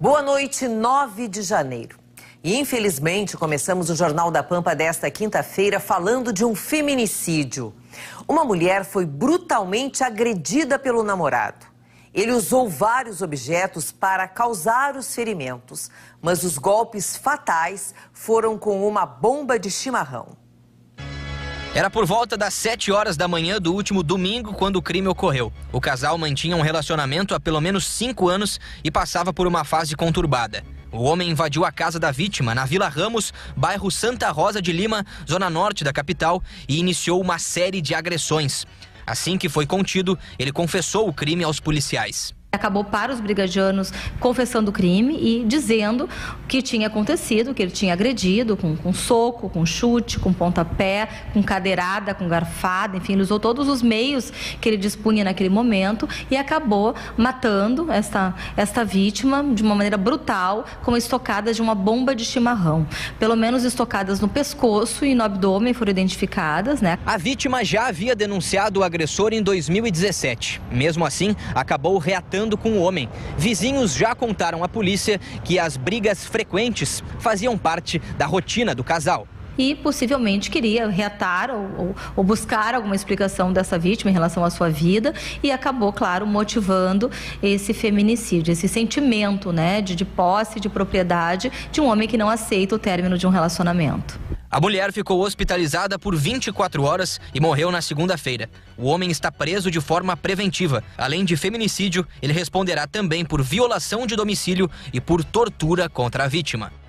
Boa noite, 9 de janeiro. E infelizmente começamos o Jornal da Pampa desta quinta-feira falando de um feminicídio. Uma mulher foi brutalmente agredida pelo namorado. Ele usou vários objetos para causar os ferimentos, mas os golpes fatais foram com uma bomba de chimarrão. Era por volta das 7 horas da manhã do último domingo quando o crime ocorreu. O casal mantinha um relacionamento há pelo menos cinco anos e passava por uma fase conturbada. O homem invadiu a casa da vítima na Vila Ramos, bairro Santa Rosa de Lima, zona norte da capital, e iniciou uma série de agressões. Assim que foi contido, ele confessou o crime aos policiais acabou para os brigadianos confessando o crime e dizendo o que tinha acontecido, que ele tinha agredido com, com soco, com chute, com pontapé, com cadeirada, com garfada, enfim, ele usou todos os meios que ele dispunha naquele momento e acabou matando esta, esta vítima de uma maneira brutal, com estocadas de uma bomba de chimarrão. Pelo menos estocadas no pescoço e no abdômen foram identificadas, né? A vítima já havia denunciado o agressor em 2017. Mesmo assim, acabou reatando com o homem. Vizinhos já contaram à polícia que as brigas frequentes faziam parte da rotina do casal e possivelmente queria reatar ou, ou, ou, buscar alguma explicação dessa vítima em relação à sua vida e acabou, claro, motivando esse feminicídio, esse sentimento né, de, de posse, de propriedade de um homem que não aceita o término de um relacionamento. A mulher ficou hospitalizada por 24 horas e morreu na segunda-feira. O homem está preso de forma preventiva. Além de feminicídio, ele responderá também por violação de domicílio e por tortura contra a vítima.